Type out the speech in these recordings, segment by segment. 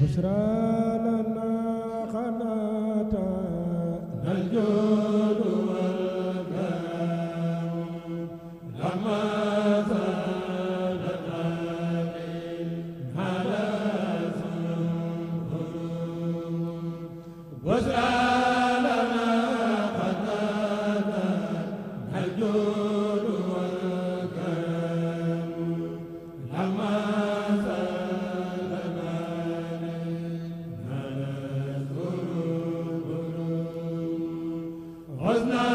بشرى لنا قناة الجود والكرم لما زادت على بشرى was not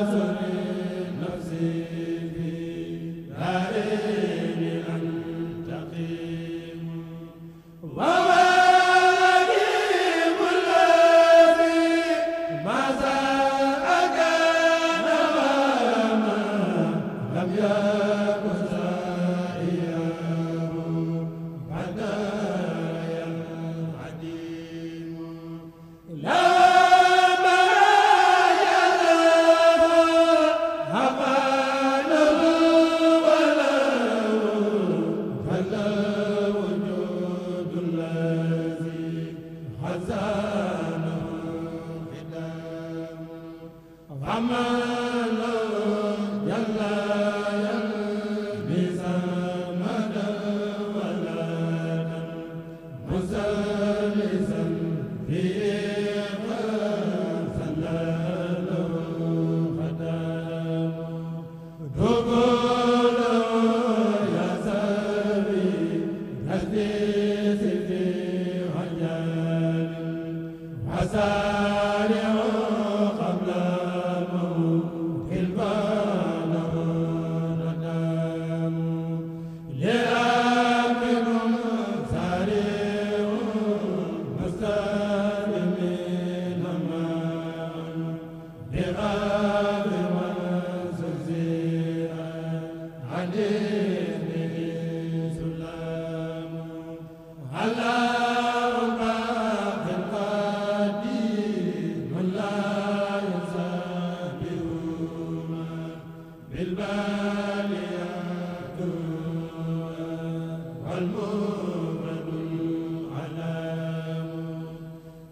love.